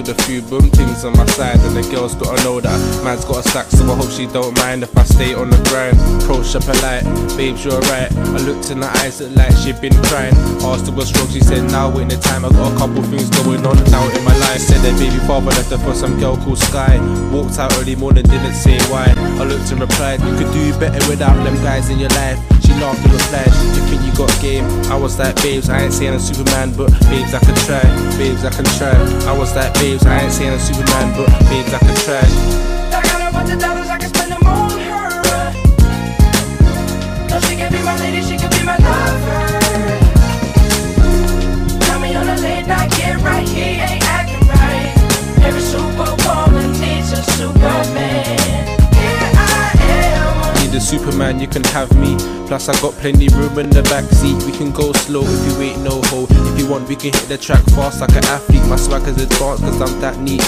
with a few boom things on my side, and the girls gotta know that man's got a sack, so I hope she don't mind if I stay on the grind. Approach her polite, babes, you're right. I looked in her eyes, looked like she'd been crying. Asked her what's wrong, she said, Now in the time, I got a couple things going on now in my life. Said that baby father left her for some girl called Sky. Walked out early morning, didn't say why. I looked and replied, You could do better without them guys in your life. She laughed and replied, got game? I was like, Babes, I ain't saying I'm Superman, but babes, I can try. Babes, I can try. I was like, Babes, I ain't saying I'm Superman, but babes, I can try. I got a bunch of dollars, I can Superman, you can have me. Plus, I got plenty room in the back seat. We can go slow if you ain't no hoe. If you want, we can hit the track fast like an athlete. My swag is advanced cause I'm that neat.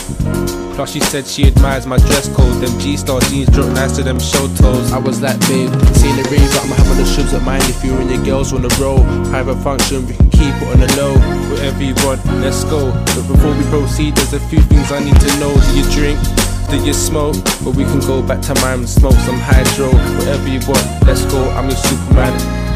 Plus, she said she admires my dress code. Them G Star jeans drop nice to them shell toes. I was like, babe, seen the rave, but I'm having the shoes at mine. If you and your girls wanna roll, private function, we can keep it on the low. Whatever you want, let's go. But before we proceed, there's a few things I need to know. Do you drink? You smoke? But we can go back to mine and smoke some hydro. Whatever you want, let's go. I'm your Superman.